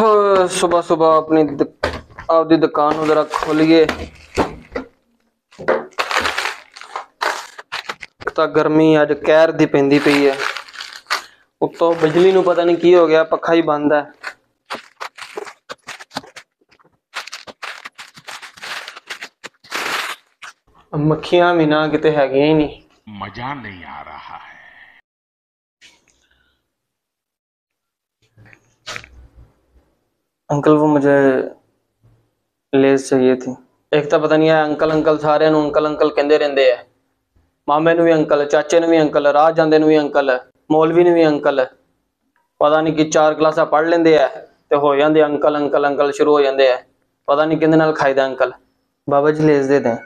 ਸਵੇਰ ਸਵੇਰ ਆਪਣੀ ਦੁ- ਆਪਦੀ ਦੁਕਾਨ ਨੂੰ ਜਰਾ ਖੋਲੀਏ ਇੱਕ ਤਾਂ ਗਰਮੀ ਅੱਜ ਕਹਿਰ ਦੀ ਪੈਂਦੀ ਪਈ ਹੈ ਉੱਤੋਂ ਬਿਜਲੀ ਨੂੰ ਪਤਾ ਨਹੀਂ ਕੀ ਹੋ ਗਿਆ ਪੱਖਾ ਹੀ ਬੰਦ ਹੈ ਮੱਖੀਆਂ ਵੀ ਨਾ ਕਿਤੇ ਹੈਗੀਆਂ ਹੀ ਨਹੀਂ मजा नहीं आ रहा है अंकल वो मुझे लेस चाहिए थी ਇੱਕ ਤਾਂ ਪਤਾ ਨਹੀਂ ਹੈ ਅੰਕਲ ਅੰਕਲ ਸਾਰਿਆਂ ਨੂੰ ਅੰਕਲ ਅੰਕਲ ਕਹਿੰਦੇ ਰਹਿੰਦੇ ਆ ਮਾਮੇ ਨੂੰ ਵੀ ਅੰਕਲ ਚਾਚੇ ਨੂੰ ਵੀ ਅੰਕਲ ਰਾਹ ਜਾਂਦੇ ਨੂੰ ਵੀ ਅੰਕਲ ਮੌਲਵੀ ਨੂੰ ਵੀ ਅੰਕਲ ਪਤਾ ਨਹੀਂ ਕਿ ਚਾਰ ਕਲਾਸਾਂ ਪੜ੍ਹ ਲੈਂਦੇ ਆ ਤੇ ਹੋ ਜਾਂਦੇ ਅੰਕਲ ਅੰਕਲ ਅੰਕਲ ਸ਼ੁਰੂ ਹੋ ਜਾਂਦੇ ਆ ਪਤਾ ਨਹੀਂ ਕਿਹਦੇ ਨਾਲ ਖਾਈਦਾ ਅੰਕਲ ਬਾਬਾ ਜੀ ਲੇਸ ਦੇ ਦੇ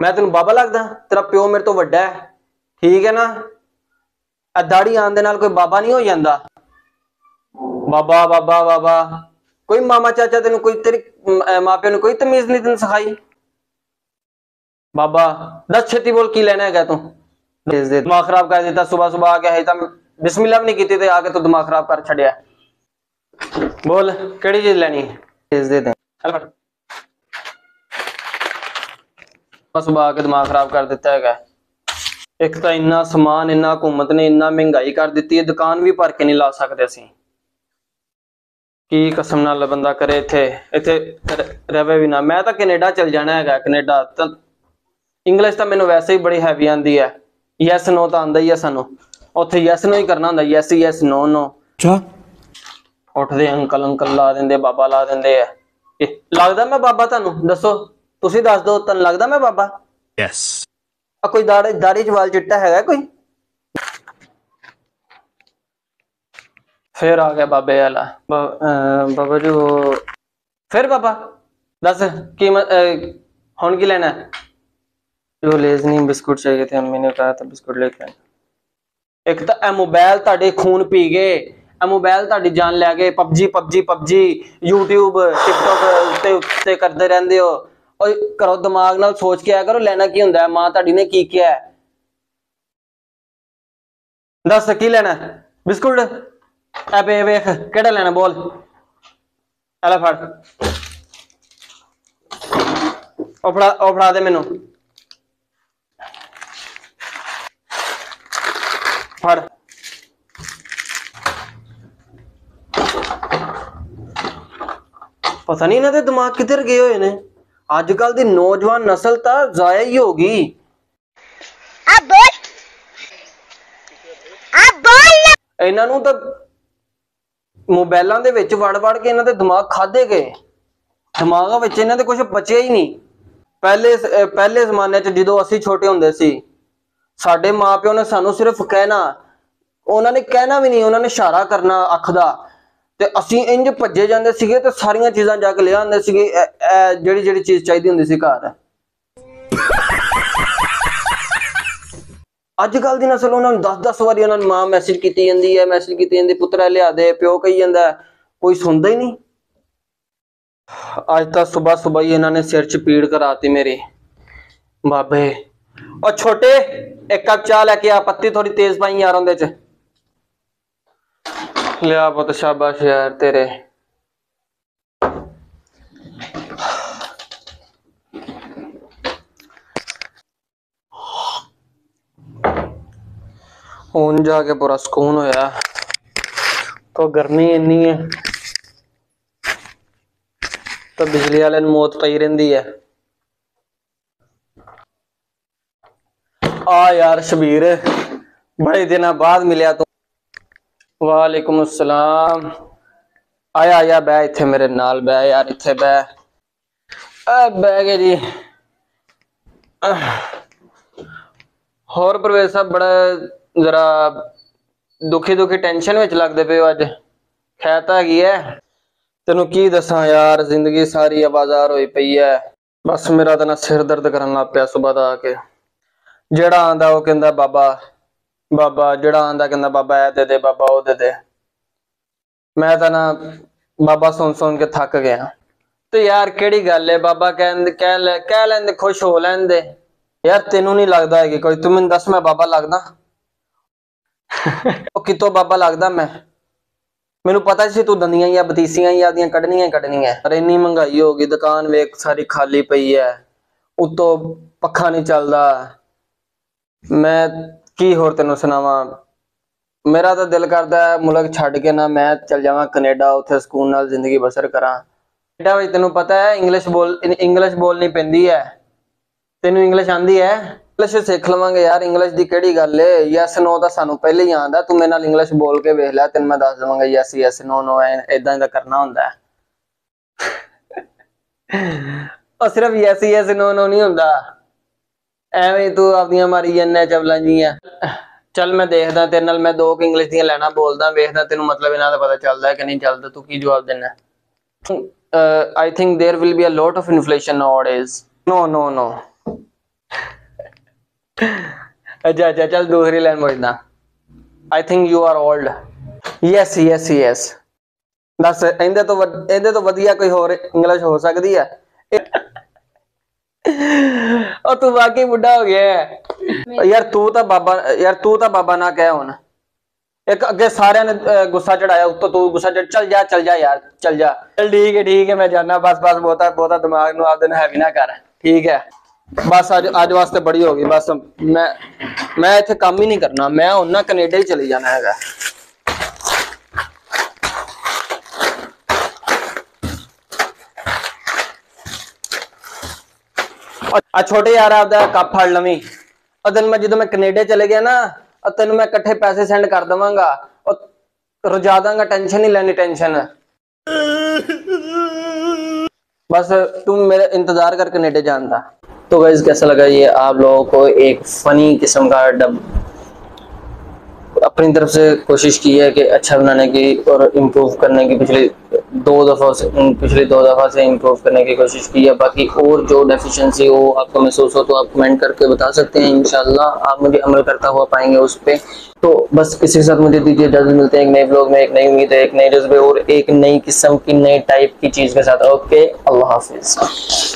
ਮੈਂ ਤੈਨੂੰ ਬਾਬਾ ਲੱਗਦਾ ਤੇਰਾ ਪਿਓ ਮੇਰੇ ਤੋਂ ਵੱਡਾ ਹੈ ਠੀਕ ਹੈ ਨਾ ਆ ਦਾੜੀ ਆਉਣ ਦੇ ਨਾਲ ਕੋਈ ਬਾਬਾ ਨਹੀਂ ਹੋ ਜਾਂਦਾ ਬਾਬਾ ਬਾਬਾ ਬਾਬਾ ਕੋਈ ਮਾਮਾ ਚਾਚਾ ਤੈਨੂੰ ਕੋਈ ਤੇਰੀ ਮ- ਮਾਪਿਆਂ ਨੂੰ ਕੋਈ ਤਮੀਜ਼ ਨਹੀਂ ਤੈਨੂੰ ਸਿਖਾਈ? ਬਾਬਾ, ਦੱਸ ਛੇਤੀ ਬੋਲ ਕੀ ਲੈਣਾ ਹੈਗਾ ਤੂੰ? ਭੇਜ ਦੇ, ਦਿਮਾਗ ਖਰਾਬ ਕਰ ਦਿੱਤਾ ਸਵੇਰ ਸਵੇਰ ਆ ਕੇ ਹੈ ਤਾਂ ਬਿਸਮਿਲ੍ਲਾ ਵੀ ਨਹੀਂ ਕੀਤੀ ਤੇ ਆ ਕੇ ਤੂੰ ਦਿਮਾਗ ਖਰਾਬ ਕਰ ਛੱਡਿਆ। ਬੋਲ, ਕਿਹੜੀ ਚੀਜ਼ ਲੈਣੀ ਹੈ? ਭੇਜ ਦੇ ਦੇ। ਚੱਲ ਫੜ। ਸਵੇਰ ਆ ਕੇ ਦਿਮਾਗ ਖਰਾਬ ਕਰ ਦਿੱਤਾ ਹੈਗਾ। ਇੱਕ ਤਾਂ ਇੰਨਾ ਸਮਾਨ, ਇੰਨਾ ਹਕੂਮਤ ਨੇ, ਇੰਨਾ ਮਹਿੰਗਾਈ ਕਰ ਦਿੱਤੀ ਹੈ, ਦੁਕਾਨ ਵੀ ਭਰ ਕੇ ਨਹੀਂ ਲਾ ਸਕਦੇ ਅਸੀਂ। ਕੀ ਕਸਮ ਨਾਲ ਬੰਦਾ ਕਰੇ ਇੱਥੇ? ਇੱਥੇ ਰਵੇ ਵੀ ਨਾ। ਮੈਂ ਤਾਂ ਕੈਨੇਡਾ ਚਲ ਜਾਣਾ ਹੈਗਾ ਕੈਨੇਡਾ। ਤਾਂ ਇੰਗਲਿਸ਼ ਤਾਂ ਮੈਨੂੰ ਵੈਸੇ ਹੀ ਬੜੀ ਹੈਵੀ ਆਂਦੀ ਹੈ। ਯੈਸ ਨੋ ਤਾਂ ਆਂਦਾ ਹੀ ਹੈ ਸਾਨੂੰ। ਉੱਥੇ ਯੈਸ ਨੋ ਹੀ ਕਰਨਾ ਹੁੰਦਾ। ਯੈਸ ਯੈਸ ਨੋ ਨੋ ਅੱਛਾ। ਉੱਠਦੇ ਅੰਕਲ ਅੰਕਲ ਲਾ ਦਿੰਦੇ ਬਾਬਾ ਲਾ ਦਿੰਦੇ ਆ। ਇਹ ਲੱਗਦਾ ਮੈਂ ਬਾਬਾ ਤੁਹਾਨੂੰ? ਦੱਸੋ। ਤੁਸੀਂ ਦੱਸ ਦਿਓ ਤੁਹਾਨੂੰ ਲੱਗਦਾ ਮੈਂ ਬਾਬਾ? ਯੈਸ ਆ ਕੋਈ ਦਾੜੀ ਦਾੜੀ ਚ ਵਾਲ ਚਿੱਟਾ ਹੈਗਾ ਕੋਈ? ਫਿਰ ਆ ਗਿਆ ਬਾਬੇ ਵਾਲਾ ਬਾ- ਅਹ ਬਾਬਾ ਜੀ ਉਹ ਫਿਰ ਬਾਬਾ ਦੱਸ ਕੀ ਮ- ਅਹ ਹੁਣ ਕੀ ਲੈਣਾ है जो लेज नहीं बिस्कुट चाहिए थे अम्मी ने कहा था बिस्कुट लेके आए ਇੱਕ ਤਾਂ ਇਹ ਮੋਬਾਈਲ ਤੁਹਾਡੇ ਖੂਨ ਪੀ ਗਏ ਇਹ ਮੋਬਾਈਲ ਤੁਹਾਡੀ ਜਾਨ ਲੈ ਗਏ PUBG PUBG PUBG YouTube TikTok ਉੱਤੇ ਉੱਤੇ ਕਰਦੇ ਰਹਿੰਦੇ ਹੋ ਓਏ ਕਰੋ ਦਿਮਾਗ ਨਾਲ ਸੋਚ ਕੇ ਆਇਆ ਕਰੋ ਲੈਣਾ ਕੀ ਹੁੰਦਾ ਹੈ ਮਾਂ ਤੁਹਾਡੀ ਨੇ ਕੀ ਕਿਹਾ ਹੈ ਦੱਸ ਕੀ ਲੈਣਾ ਹੈ? ਬਿਸਕੁਟ ਐ ਵੇਖ ਕਿਹੜਾ ਲੈਣਾ ਬੋਲ? ਐਲਾ ਫੜ। ਫੜਾ ਉਹ ਫੜਾ ਦੇ ਮੈਨੂੰ। ਫੜ। ਪਤਾ ਨਹੀਂ ਇਹਨਾਂ ਦੇ ਦਿਮਾਗ ਕਿੱਧਰ ਗਏ ਹੋਏ ਨੇ। ਅੱਜ ਕੱਲ ਦੀ ਨੌਜਵਾਨ ਨਸਲ ਤਾਂ ਜ਼ਾਇਆ ਹੀ ਹੋ ਗਈ। ਆ ਬੋਲ। ਆ ਬੋਲ ਇਹਨਾਂ ਨੂੰ ਤਾਂ ਮੋਬਾਈਲਾਂ ਦੇ ਵਿੱਚ ਵੜ ਵੜ ਕੇ ਇਹਨਾਂ ਦੇ ਦਿਮਾਗ ਖਾਦੇ ਗਏ। ਦਿਮਾਗਾਂ ਵਿੱਚ ਇਹਨਾਂ ਦੇ ਕੁਝ ਬਚਿਆ ਹੀ ਨਹੀਂ। ਪਹਿਲੇ ਪਹਿਲੇ ਜ਼ਮਾਨੇ 'ਚ ਜਦੋਂ ਅਸੀਂ ਛੋਟੇ ਹੁੰਦੇ ਸੀ, ਸਾਡੇ ਮਾਪਿਓ ਨੇ ਸਾਨੂੰ ਸਿਰਫ ਕਹਿਣਾ, ਉਹਨਾਂ ਨੇ ਕਹਿਣਾ ਵੀ ਨਹੀਂ, ਉਹਨਾਂ ਨੇ ਇਸ਼ਾਰਾ ਕਰਨਾ ਅੱਖ ਦਾ। ਤੇ ਅਸੀਂ ਇੰਜ ਭੱਜੇ ਜਾਂਦੇ ਸੀਗੇ ਤੇ ਸਾਰੀਆਂ ਚੀਜ਼ਾਂ ਜਾ ਕੇ ਲੈ ਆਉਂਦੇ ਸੀਗੇ ਜਿਹੜੀ ਜਿਹੜੀ ਚੀਜ਼ ਚਾਹੀਦੀ ਹੁੰਦੀ ਸੀ ਘਰ। ਅੱਜ ਕੱਲ ਦੀ ਨਸਲ ਉਹਨਾਂ ਨੂੰ 10-10 ਵਾਰੀ ਉਹਨਾਂ ਨੂੰ ਮਾਂ ਮੈਸੇਜ ਕੀਤੀ ਜਾਂਦੀ ਹੈ ਮੈਸੇਜ ਕੀਤੀ ਜਾਂਦੀ, ਪੁੱਤਰਾ ਲਿਆ ਦੇ, ਪਿਓ ਕਹੀ ਜਾਂਦਾ ਕੋਈ ਸੁਣਦਾ ਹੀ ਨਹੀਂ। ਅੱਜ ਤਾਂ ਸਵੇਰ ਸਵੇਰ ਹੀ ਇਹਨਾਂ ਨੇ ਸਿਰ 'ਚ ਪੀੜ ਕਰਾਤੀ ਮੇਰੇ। ਬਾਬੇ, ਉਹ ਛੋਟੇ, ਇੱਕ ਕੱਪ ਚਾਹ ਲੈ ਕੇ ਆ, ਪੱਤੀ ਥੋੜੀ ਤੇਜ਼ ਪਾਈ ਯਾਰ ਉਹਦੇ 'ਚ। ਲਿਆ ਪੁੱਤ ਸ਼ਾਬਾਸ਼ ਯਾਰ ਤੇਰੇ। ਹੁਣ ਜਾ ਕੇ ਪੂਰਾ ਸਕੂਨ ਹੋਇਆ। ਕੋ ਗਰਮੀ ਇੰਨੀ ਹੈ। ਤਾਂ ਬਿਜਲੀ ਵਾਲੇ ਨੂੰ ਮੌਤ ਪਈ ਰਹਿੰਦੀ ਹੈ। ਆ ਯਾਰ ਸ਼ਬੀਰ, ਬੜੇ ਦਿਨਾਂ ਬਾਅਦ ਮਿਲਿਆ ਤੂੰ। ਵਾਲੇਕੁਮ ਅਸਲਾਮ ਆਇਆ ਆਇਆ ਬੈ ਇੱਥੇ ਮੇਰੇ ਨਾਲ ਬੈ ਯਾਰ, ਇੱਥੇ ਬੈ ਆ ਬੈ ਗਏ ਜੀ। ਹੋਰ ਪ੍ਰਵੇਸ਼ ਸਾਹਿਬ ਬੜਾ ਜਰਾ ਦੁਖੀ ਦੁਖੀ ਟੈਨਸ਼ਨ ਵਿੱਚ ਲੱਗਦੇ ਪਏ ਹੋ ਅੱਜ। ਖੈਰ ਤਾਂ ਹੈਗੀ ਐ। ਤੈਨੂੰ ਕੀ ਦੱਸਾਂ ਯਾਰ, ਜ਼ਿੰਦਗੀ ਸਾਰੀ ਆਵਾਜ਼ਾਰ ਹੋਈ ਪਈ ਐ। ਬਸ ਮੇਰਾ ਤਾਂ ਨਾ ਸਿਰ ਦਰਦ ਕਰਨ ਲੱਗ ਪਿਆ ਸਵੇਰ ਦਾ ਆ ਕੇ। ਜਿਹੜਾ ਆਂਦਾ ਉਹ ਕਹਿੰਦਾ, ਬਾਬਾ ਬਾਬਾ, ਜਿਹੜਾ ਆਂਦਾ ਕਹਿੰਦਾ, ਬਾਬਾ, ਇਹ ਦੇ ਦੇ, ਬਾਬਾ, ਉਹ ਦੇ ਦੇ। ਮੈਂ ਤਾਂ ਨਾ ਬਾਬਾ ਸੁਣ ਸੁਣ ਕੇ ਥੱਕ ਗਿਆ। ਤੇ ਯਾਰ ਕਿਹੜੀ ਗੱਲ ਏ ਬਾਬਾ ਕਹਿੰਦੇ ਕਹਿ ਲੈ, ਕਹਿ ਲੈਂਦੇ, ਖੁਸ਼ ਹੋ ਲੈਂਦੇ। ਯਾਰ ਤੈਨੂੰ ਨਹੀਂ ਲੱਗਦਾ ਹੈ ਕਿ ਕੋਈ? ਤੂੰ ਮੈਨੂੰ ਦੱਸ, ਮੈਂ ਬਾਬਾ ਲੱਗਦਾ। ਉਹ ਕਿਤੋਂ ਬਾਬਾ ਲੱਗਦਾ ਮੈਂ? ਮੈਨੂੰ ਪਤਾ ਸੀ ਤੂੰ ਦੰਦੀਆਂ ਜਾਂ ਬਤੀਸੀਆਂ ਜਾਂ ਆਦੀਆਂ ਕੱਢਣੀਆਂ ਹੀ ਕੱਢਣੀਆਂ। ਪਰ ਇੰਨੀ ਮਹਿੰਗਾਈ ਹੋ ਗਈ, ਦੁਕਾਨ ਵੇਖ ਸਾਰੀ ਖਾਲੀ ਪਈ ਐ। ਉਤੋਂ ਪੱਖਾ ਨਹੀਂ ਚੱਲਦਾ। ਮੈਂ ਕੀ ਹੋਰ ਤੈਨੂੰ ਸੁਣਾਵਾਂ? ਮੇਰਾ ਤਾਂ ਦਿਲ ਕਰਦਾ ਹੈ ਮੁਲਕ ਛੱਡ ਕੇ ਨਾ ਮੈਂ ਚੱਲ ਜਾਵਾਂ ਕੈਨੇਡਾ, ਉੱਥੇ ਸਕੂਨ ਨਾਲ ਜ਼ਿੰਦਗੀ ਬਸਰ ਕਰਾਂ। ਕੈਨੇਡਾ ਵਿੱਚ ਤੈਨੂੰ ਪਤਾ ਹੈ ਇੰਗਲਿਸ਼ ਬੋਲ, ਇੰਗਲਿਸ਼ ਬੋਲਣੀ ਪੈਂਦੀ ਹੈ ਤੈਨੂੰ ਇੰਗਲਿਸ਼ ਆਂਦੀ ਹੈ ਇੰਗਲਿਸ਼ ਸਿੱਖ ਲਵਾਂਗੇ ਯਾਰ ਇੰਗਲਿਸ਼ ਦੀ ਕਿਹੜੀ ਗੱਲ ਏ ਯੈਸ ਨੋ ਤਾਂ ਸਾਨੂੰ ਪਹਿਲੇ ਹੀ ਆਂਦਾ ਤੂੰ ਮੇਰੇ ਨਾਲ ਇੰਗਲਿਸ਼ ਬੋਲ ਕੇ ਵੇਖ ਲੈ ਤੈਨੂੰ ਮੈਂ ਦੱਸ ਦਵਾਂਗਾ ਯੈਸ ਯੈਸ ਨੋ ਨੋ ਇਦਾਂ ਦਾ ਕਰਨਾ ਹੁੰਦਾ ਹੈ ਉਹ ਸਿਰਫ ਯੈਸ ਯੈਸ ਨੋ ਨੋ ਨਹੀਂ ਹੁੰਦਾ ਐਵੇਂ ਤੂੰ ਆਪਦੀਆਂ ਮਾਰੀ ਜੰਨਾ ਚਵਲਾਂ ਜੀਆਂ ਚੱਲ ਮੈਂ ਦੇਖਦਾ ਤੇਰੇ ਨਾਲ ਮੈਂ ਦੋ ਕੁ ਇੰਗਲਿਸ਼ ਦੀਆਂ ਲੈਣਾ ਬੋਲਦਾ ਵੇਖਦਾ ਤੈਨੂੰ ਮਤਲਬ ਇਹਨਾਂ ਦਾ ਪਤਾ ਚੱਲਦਾ ਹੈ ਕਿ ਨਹੀਂ ਚੱਲਦਾ ਤੂੰ ਕੀ ਜਵਾਬ ਦੇਣਾ I think there will be a lot of inflation nowadays no no no ਅੱਛਾ ਅੱਛਾ, ਚੱਲ ਦੂਸਰੀ ਲਾਈਨ ਪੁੱਛਦਾ। I think you are old yes yes yes ਦੱਸ, ਇਹਦੇ ਤੋਂ ਇਹਦੇ ਤੋਂ ਵਧੀਆ ਕੋਈ ਹੋਰ ਇੰਗਲਿਸ਼ ਹੋ ਸਕਦੀ ਹੈ ਉਹ ਤੂੰ ਵਾਕਈ ਬੁੱਢਾ ਹੋ ਗਿਆ। ਯਾਰ ਤੂੰ ਤਾਂ ਬਾਬਾ, ਯਾਰ ਤੂੰ ਤਾਂ ਬਾਬਾ ਨਾ ਕਹਿ ਹੁਣ। ਇੱਕ ਅੱਗੇ ਸਾਰਿਆਂ ਨੇ ਗੁੱਸਾ ਚੜਾਇਆ, ਉੱਤੋਂ ਤੂੰ ਗੁੱਸਾ ਚੜ ਚੱਲ ਜਾ ਚੱਲ ਜਾ ਯਾਰ, ਚੱਲ ਜਾ। ਚੱਲ ਠੀਕ ਹੈ ਠੀਕ ਹੈ, ਮੈਂ ਜਾਣਾ ਬਸ ਬਸ, ਬਹੁਤਾ ਬਹੁਤਾ ਦਿਮਾਗ ਨੂੰ ਆਪਦੇ ਨੂੰ ਹੈਵੀ ਨਾ ਕਰ। ਠੀਕ ਹੈ। ਬਸ ਅੱਜ ਅੱਜ ਵਾਸਤੇ ਬੜੀ ਹੋ ਗਈ, ਬਸ ਮੈਂ ਮੈਂ ਇੱਥੇ ਕੰਮ ਹੀ ਨਹੀਂ ਕਰਨਾ, ਮੈਂ ਉਹਨਾਂ ਕੈਨੇਡਾ ਹੀ ਚਲੇ ਜਾਣਾ ਹੈਗਾ। ਆ ਛੋਟੇ ਯਾਰ ਆਪਦਾ ਕੱਪ ਫੜ ਲਵੀਂ। ਅਦਨ ਮੈਂ ਜਦੋਂ ਮੈਂ ਕੈਨੇਡਾ ਚਲੇ ਗਿਆ ਨਾ ਤੈਨੂੰ ਮੈਂ ਇਕੱਠੇ ਪੈਸੇ ਸੈਂਡ ਕਰ ਦਵਾਂਗਾ। ਉਹ ਰਜਾ ਦਾਂਗਾ, ਟੈਨਸ਼ਨ ਨਹੀਂ ਲੈਣੀ, ਟੈਨਸ਼ਨ। ਬਸ ਤੂੰ ਮੇਰਾ ਇੰਤਜ਼ਾਰ ਕਰ ਕੈਨੇਡਾ ਜਾਣ ਦਾ। तो गाइज़ कैसा लगा ये आप लोगों को एक फनी किस्म का डब अपनी तरफ़ से कोशिश की है कि अच्छा बनाने की और इम्प्रूव करने की पिछली दो दफ़ा से पिछली दो दफ़ा से इम्प्रूव करने की कोशिश की है। बाकी और जो डेफिशिएंसी हो आपको महसूस हो तो आप कमेंट करके बता सकते हैं, इंशाल्लाह। आप मुझे अमल करता हुआ पाएँगे उस पर तो बस इसी के साथ मुझे दीजिए इजाज़त, मिलते हैं एक नए ब्लॉग में, एक नई उम्मीद है, एक नए जज्बे और एक नई किस्म की नई टाइप की चीज़ के साथ। ओके अल्लाह हाफिज़।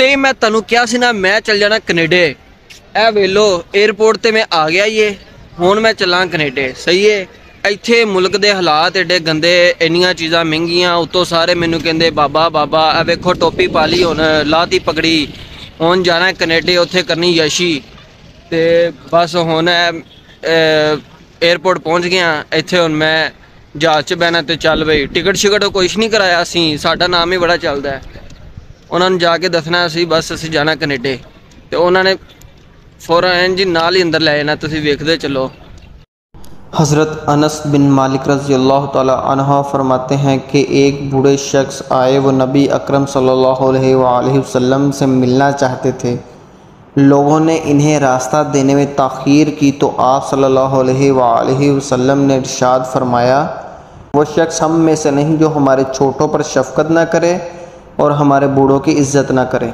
ਤੇ ਮੈਂ ਤੁਹਾਨੂੰ ਕਿਹਾ ਸੀ ਨਾ, ਮੈਂ ਚੱਲ ਜਾਣਾ ਕੈਨੇਡਾ। ਇਹ ਵੇਲੋ 에어ਪੋਰਟ ਤੇ ਮੈਂ ਆ ਗਿਆ ਏ। ਹੁਣ ਮੈਂ ਚੱਲਾਂ ਕੈਨੇਡਾ। ਸਹੀ ਏ। ਇੱਥੇ ਮੁਲਕ ਦੇ ਹਾਲਾਤ ਐਡੇ ਗੰਦੇ, ਇੰਨੀਆਂ ਚੀਜ਼ਾਂ ਮਹਿੰਗੀਆਂ, ਉਤੋਂ ਸਾਰੇ ਮੈਨੂੰ ਕਹਿੰਦੇ, ਬਾਬਾ ਬਾਬਾ ਆ ਵੇਖੋ ਟੋਪੀ ਪਾ ਲਈ, ਹੁਣ ਲਾਤੀ ਪਕੜੀ ਹੁਣ ਜਾਣਾ ਕੈਨੇਡਾ, ਉੱਥੇ ਕਰਨੀ ਯਸ਼ੀ। ਤੇ ਬਸ ਹੁਣ 에어ਪੋਰਟ ਪਹੁੰਚ ਗਿਆ। ਇੱਥੇ ਹੁਣ ਮੈਂ ਜਹਾਜ਼ 'ਚ ਬਹਿਣਾ ਤੇ ਚੱਲ ਬਈ। ਟਿਕਟ ਸ਼ਿਕਟ ਕੁਝ ਨਹੀਂ ਕਰਾਇਆ ਅਸੀਂ। ਸਾਡਾ ਨਾਮ ਹੀ ਬੜਾ ਚੱਲਦਾ ਹੈ ਉਹਨਾਂ ਨੂੰ ਜਾ ਕੇ ਦੱਸਣਾ ਸੀ ਬਸ ਅਸੀਂ ਜਾਣਾ ਕੈਨੇਡਾ ਤੇ ਉਹਨਾਂ ਨੇ ਫੌਰਨ ਜੀ ਨਾਲ ਹੀ ਅੰਦਰ ਲੈ ਜਾਣਾ ਤੁਸੀਂ ਵੇਖਦੇ ਚੱਲੋ हज़रत अनस बिन मालिक रज़ी अल्लाह ताला अन्हा फरमाते हैं कि एक बूढ़े शख्स आए वो नबी अकरम सल्लल्लाहु अलैहि वसल्लम से मिलना चाहते थे लोगों ने इन्हें रास्ता देने में ताख़ीर की तो आप सल्लल्लाहु अलैहि वसल्लम ने इरशाद फरमाया वो शख्स हम में से नहीं जो हमारे छोटों पर शफकत ना करे और हमारे बूढ़ों की इज़्ज़त ना करे